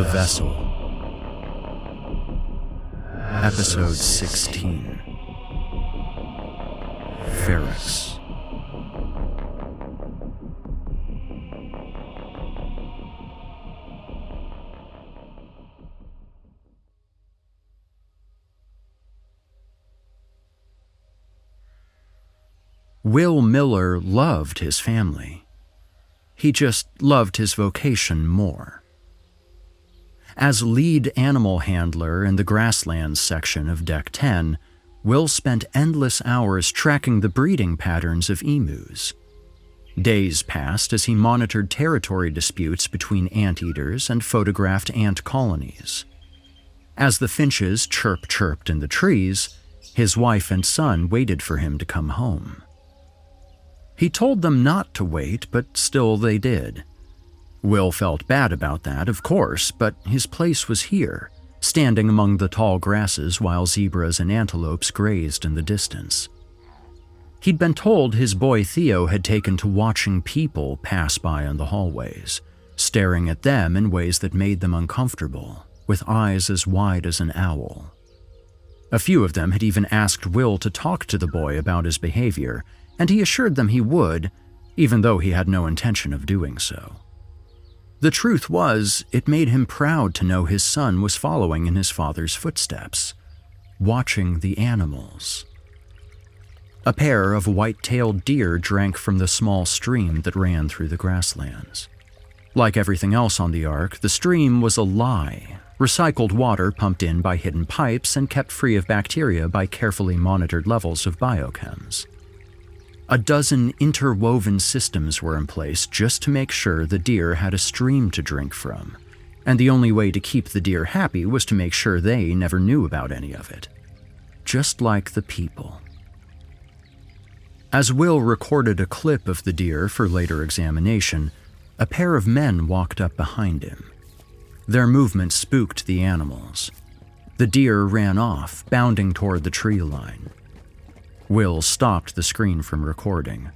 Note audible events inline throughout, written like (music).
The Vessel. Episode 16. Ferox. Will Miller loved his family. He just loved his vocation more. As lead animal handler in the grasslands section of Deck 10, Will spent endless hours tracking the breeding patterns of emus. Days passed as he monitored territory disputes between anteaters and photographed ant colonies. As the finches chirp chirped in the trees, his wife and son waited for him to come home. He told them not to wait, but still they did. Will felt bad about that, of course, but his place was here, standing among the tall grasses while zebras and antelopes grazed in the distance. He'd been told his boy Theo had taken to watching people pass by in the hallways, staring at them in ways that made them uncomfortable, with eyes as wide as an owl. A few of them had even asked Will to talk to the boy about his behavior, and he assured them he would, even though he had no intention of doing so. The truth was, it made him proud to know his son was following in his father's footsteps, watching the animals. A pair of white tailed deer drank from the small stream that ran through the grasslands. Like everything else on the Ark, the stream was a lie recycled water pumped in by hidden pipes and kept free of bacteria by carefully monitored levels of biochems. A dozen interwoven systems were in place just to make sure the deer had a stream to drink from, and the only way to keep the deer happy was to make sure they never knew about any of it. Just like the people. As Will recorded a clip of the deer for later examination, a pair of men walked up behind him. Their movement spooked the animals. The deer ran off, bounding toward the tree line. Will stopped the screen from recording.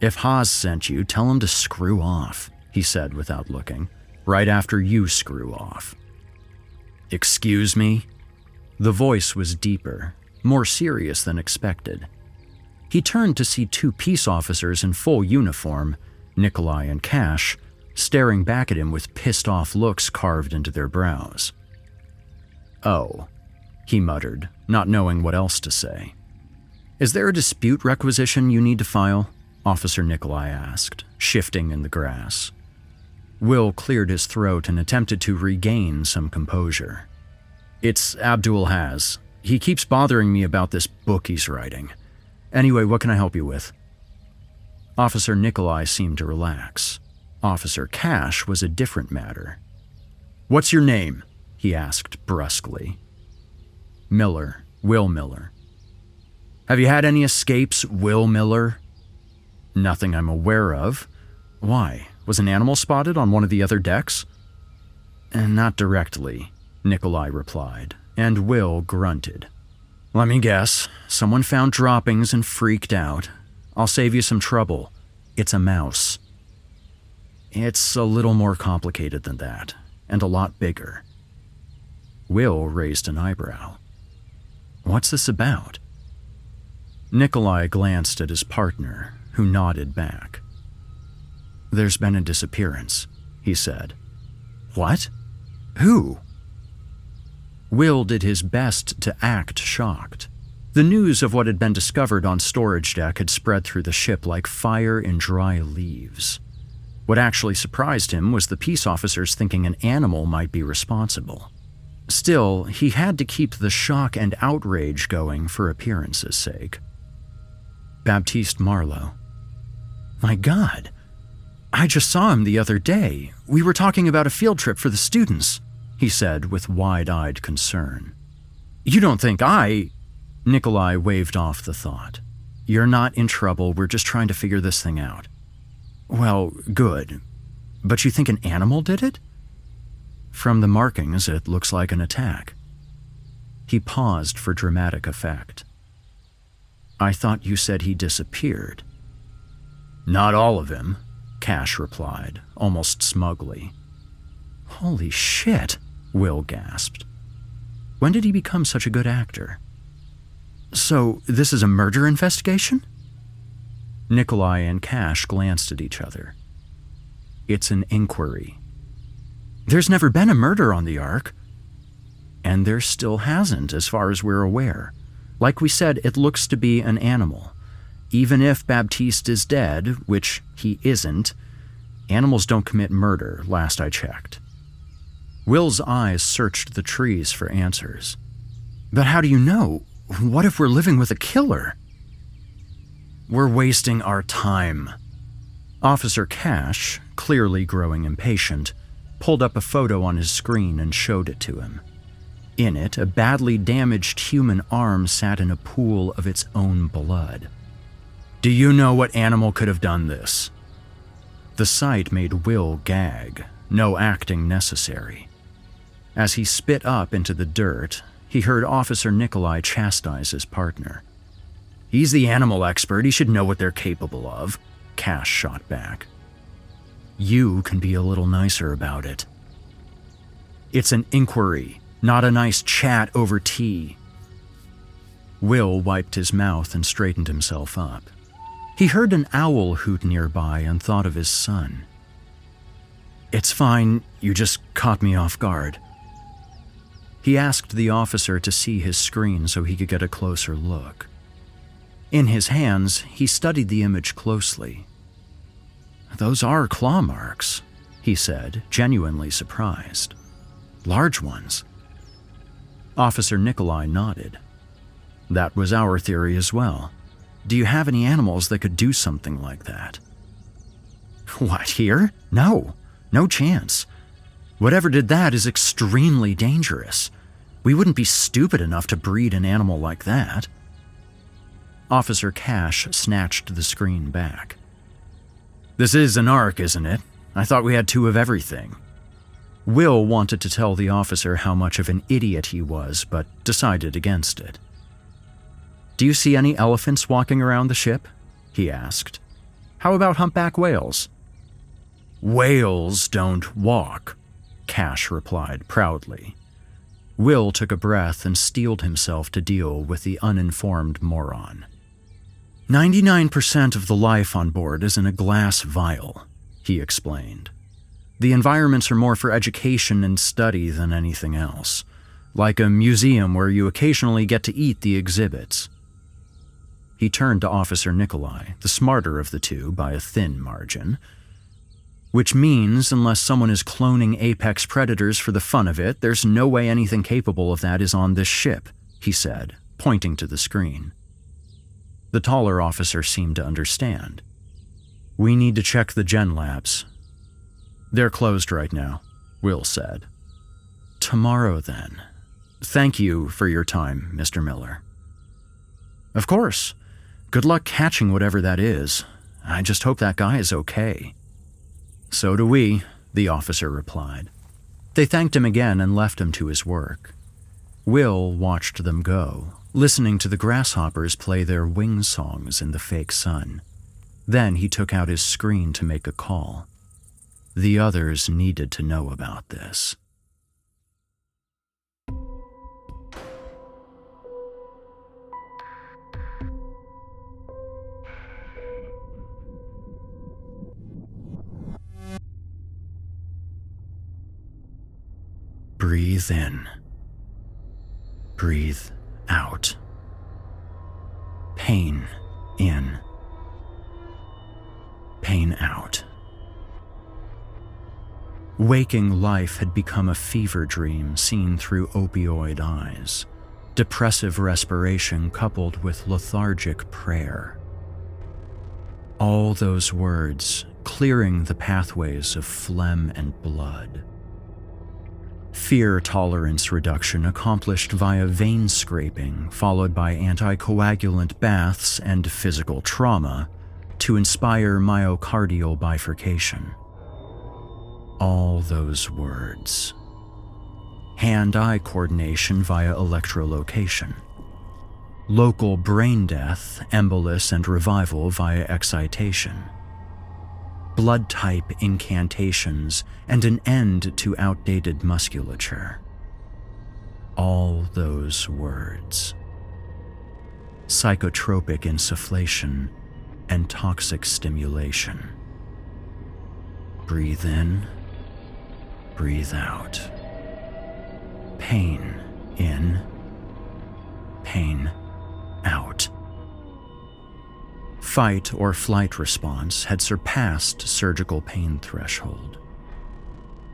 If Haas sent you, tell him to screw off, he said without looking, right after you screw off. Excuse me? The voice was deeper, more serious than expected. He turned to see two peace officers in full uniform, Nikolai and Cash, staring back at him with pissed off looks carved into their brows. Oh, he muttered, not knowing what else to say. Is there a dispute requisition you need to file? Officer Nikolai asked, shifting in the grass. Will cleared his throat and attempted to regain some composure. It's Abdul Haas. He keeps bothering me about this book he's writing. Anyway, what can I help you with? Officer Nikolai seemed to relax. Officer Cash was a different matter. What's your name? he asked brusquely. Miller, Will Miller. Have you had any escapes, Will Miller? Nothing I'm aware of. Why? Was an animal spotted on one of the other decks? Eh, not directly, Nikolai replied, and Will grunted. Let me guess. Someone found droppings and freaked out. I'll save you some trouble. It's a mouse. It's a little more complicated than that, and a lot bigger. Will raised an eyebrow. What's this about? Nikolai glanced at his partner, who nodded back. There's been a disappearance, he said. What? Who? Will did his best to act shocked. The news of what had been discovered on storage deck had spread through the ship like fire in dry leaves. What actually surprised him was the peace officers thinking an animal might be responsible. Still, he had to keep the shock and outrage going for appearance's sake. Baptiste Marlowe. My God. I just saw him the other day. We were talking about a field trip for the students, he said with wide eyed concern. You don't think I. Nikolai waved off the thought. You're not in trouble. We're just trying to figure this thing out. Well, good. But you think an animal did it? From the markings, it looks like an attack. He paused for dramatic effect. I thought you said he disappeared. Not all of him, Cash replied, almost smugly. Holy shit, Will gasped. When did he become such a good actor? So, this is a murder investigation? Nikolai and Cash glanced at each other. It's an inquiry. There's never been a murder on the Ark. And there still hasn't, as far as we're aware. Like we said, it looks to be an animal. Even if Baptiste is dead, which he isn't, animals don't commit murder, last I checked. Will's eyes searched the trees for answers. But how do you know? What if we're living with a killer? We're wasting our time. Officer Cash, clearly growing impatient, pulled up a photo on his screen and showed it to him. In it, a badly damaged human arm sat in a pool of its own blood. Do you know what animal could have done this? The sight made Will gag, no acting necessary. As he spit up into the dirt, he heard Officer Nikolai chastise his partner. He's the animal expert, he should know what they're capable of, Cash shot back. You can be a little nicer about it. It's an inquiry, not a nice chat over tea. Will wiped his mouth and straightened himself up. He heard an owl hoot nearby and thought of his son. It's fine, you just caught me off guard. He asked the officer to see his screen so he could get a closer look. In his hands, he studied the image closely. Those are claw marks, he said, genuinely surprised. Large ones. Officer Nikolai nodded. That was our theory as well. Do you have any animals that could do something like that? What, here? No, no chance. Whatever did that is extremely dangerous. We wouldn't be stupid enough to breed an animal like that. Officer Cash snatched the screen back. This is an ark, isn't it? I thought we had two of everything. Will wanted to tell the officer how much of an idiot he was, but decided against it. Do you see any elephants walking around the ship? he asked. How about humpback whales? Whales don't walk, Cash replied proudly. Will took a breath and steeled himself to deal with the uninformed moron. 99% of the life on board is in a glass vial, he explained. The environments are more for education and study than anything else, like a museum where you occasionally get to eat the exhibits. He turned to Officer Nikolai, the smarter of the two by a thin margin. Which means, unless someone is cloning apex predators for the fun of it, there's no way anything capable of that is on this ship, he said, pointing to the screen. The taller officer seemed to understand. We need to check the gen labs. They're closed right now, Will said. Tomorrow, then. Thank you for your time, Mr. Miller. Of course. Good luck catching whatever that is. I just hope that guy is okay. So do we, the officer replied. They thanked him again and left him to his work. Will watched them go, listening to the grasshoppers play their wing songs in the fake sun. Then he took out his screen to make a call. The others needed to know about this. Breathe in. Breathe out. Pain in. Pain out. Waking life had become a fever dream seen through opioid eyes, depressive respiration coupled with lethargic prayer. All those words clearing the pathways of phlegm and blood Fear tolerance reduction accomplished via vein scraping, followed by anticoagulant baths and physical trauma to inspire myocardial bifurcation. All those words. Hand eye coordination via electrolocation. Local brain death, embolus, and revival via excitation blood type incantations, and an end to outdated musculature. All those words. Psychotropic insufflation and toxic stimulation. Breathe in, breathe out. Pain in, pain out. Fight or flight response had surpassed surgical pain threshold.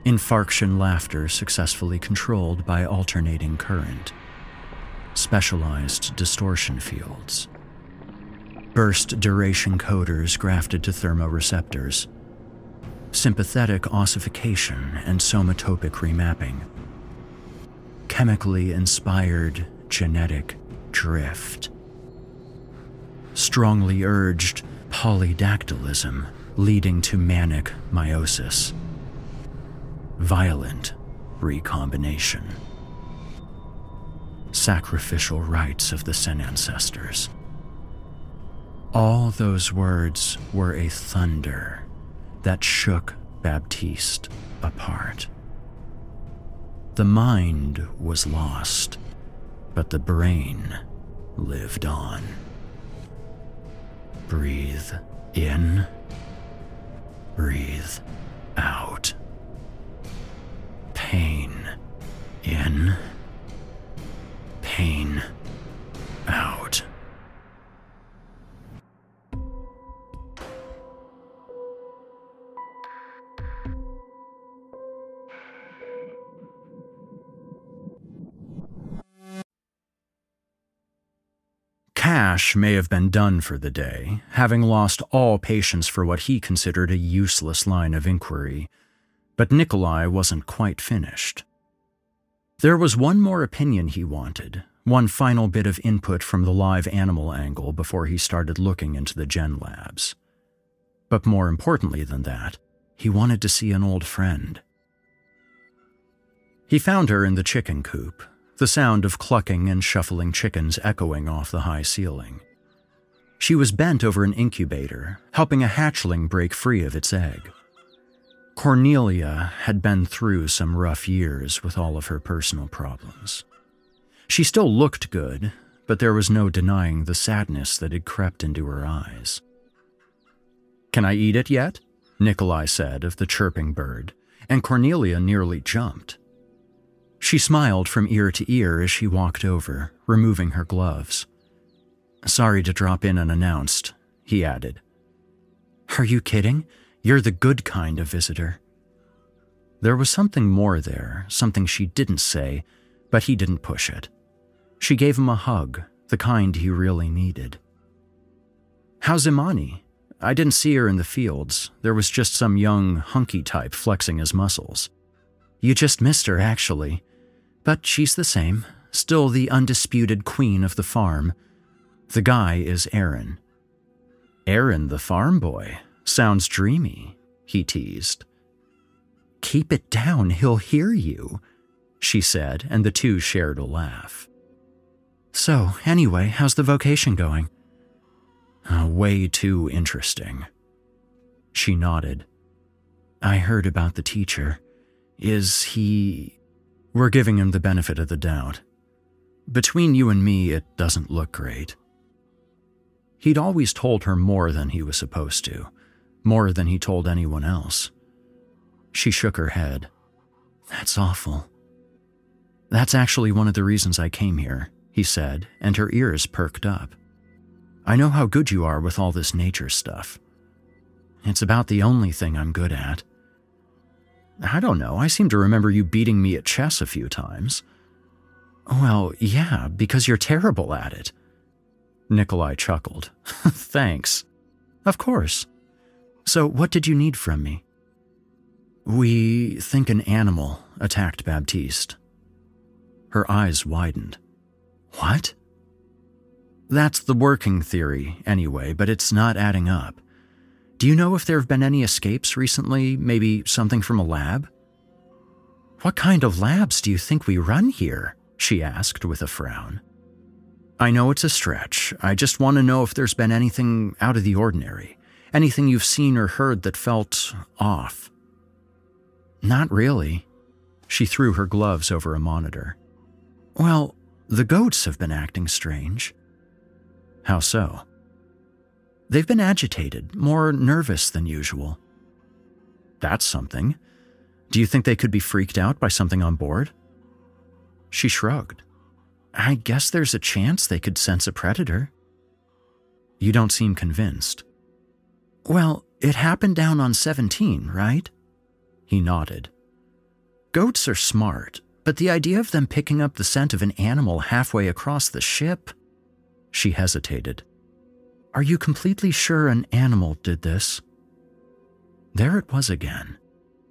Infarction laughter successfully controlled by alternating current. Specialized distortion fields. Burst duration coders grafted to thermoreceptors. Sympathetic ossification and somatopic remapping. Chemically inspired genetic drift. Strongly urged polydactylism leading to manic meiosis. Violent recombination. Sacrificial rites of the Sen ancestors. All those words were a thunder that shook Baptiste apart. The mind was lost, but the brain lived on. Breathe in, breathe out. Pain in, pain Cash may have been done for the day, having lost all patience for what he considered a useless line of inquiry, but Nikolai wasn't quite finished. There was one more opinion he wanted, one final bit of input from the live animal angle before he started looking into the gen labs. But more importantly than that, he wanted to see an old friend. He found her in the chicken coop, the sound of clucking and shuffling chickens echoing off the high ceiling. She was bent over an incubator, helping a hatchling break free of its egg. Cornelia had been through some rough years with all of her personal problems. She still looked good, but there was no denying the sadness that had crept into her eyes. Can I eat it yet? Nikolai said of the chirping bird, and Cornelia nearly jumped. She smiled from ear to ear as she walked over, removing her gloves. Sorry to drop in unannounced, he added. Are you kidding? You're the good kind of visitor. There was something more there, something she didn't say, but he didn't push it. She gave him a hug, the kind he really needed. How's Imani? I didn't see her in the fields. There was just some young, hunky type flexing his muscles. You just missed her, actually. But she's the same, still the undisputed queen of the farm. The guy is Aaron. Aaron the farm boy. Sounds dreamy, he teased. Keep it down, he'll hear you, she said, and the two shared a laugh. So, anyway, how's the vocation going? Uh, way too interesting. She nodded. I heard about the teacher. Is he we're giving him the benefit of the doubt. Between you and me, it doesn't look great. He'd always told her more than he was supposed to, more than he told anyone else. She shook her head. That's awful. That's actually one of the reasons I came here, he said, and her ears perked up. I know how good you are with all this nature stuff. It's about the only thing I'm good at. I don't know, I seem to remember you beating me at chess a few times. Well, yeah, because you're terrible at it. Nikolai chuckled. (laughs) Thanks. Of course. So, what did you need from me? We think an animal attacked Baptiste. Her eyes widened. What? That's the working theory, anyway, but it's not adding up. Do you know if there have been any escapes recently? Maybe something from a lab? What kind of labs do you think we run here? she asked with a frown. I know it's a stretch. I just want to know if there's been anything out of the ordinary. Anything you've seen or heard that felt off? Not really. She threw her gloves over a monitor. Well, the goats have been acting strange. How so? They've been agitated, more nervous than usual. That's something. Do you think they could be freaked out by something on board? She shrugged. I guess there's a chance they could sense a predator. You don't seem convinced. Well, it happened down on 17, right? He nodded. Goats are smart, but the idea of them picking up the scent of an animal halfway across the ship? She hesitated. Are you completely sure an animal did this? There it was again.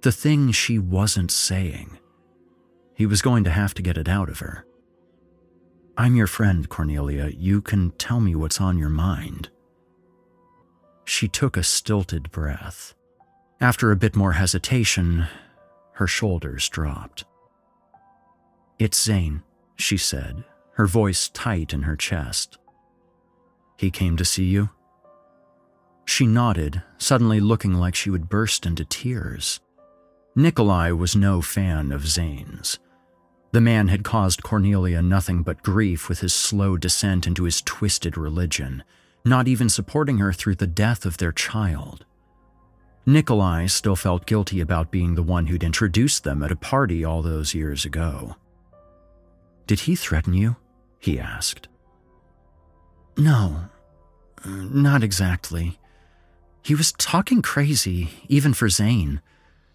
The thing she wasn't saying. He was going to have to get it out of her. I'm your friend, Cornelia. You can tell me what's on your mind. She took a stilted breath. After a bit more hesitation, her shoulders dropped. It's Zane, she said, her voice tight in her chest. He came to see you? She nodded, suddenly looking like she would burst into tears. Nikolai was no fan of Zane's. The man had caused Cornelia nothing but grief with his slow descent into his twisted religion, not even supporting her through the death of their child. Nikolai still felt guilty about being the one who'd introduced them at a party all those years ago. Did he threaten you? he asked. No, not exactly. He was talking crazy, even for Zane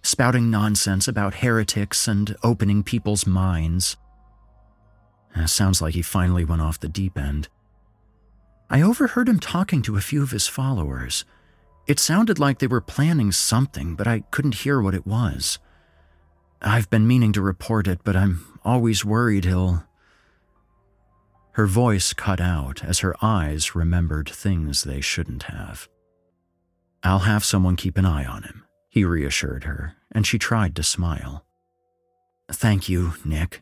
spouting nonsense about heretics and opening people's minds. Uh, sounds like he finally went off the deep end. I overheard him talking to a few of his followers. It sounded like they were planning something, but I couldn't hear what it was. I've been meaning to report it, but I'm always worried he'll. Her voice cut out as her eyes remembered things they shouldn't have. I'll have someone keep an eye on him he reassured her, and she tried to smile. Thank you, Nick.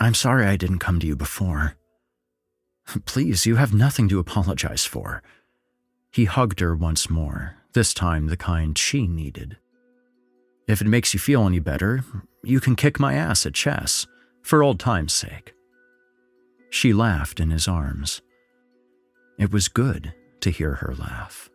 I'm sorry I didn't come to you before. Please, you have nothing to apologize for. He hugged her once more, this time the kind she needed. If it makes you feel any better, you can kick my ass at chess, for old time's sake. She laughed in his arms. It was good to hear her laugh.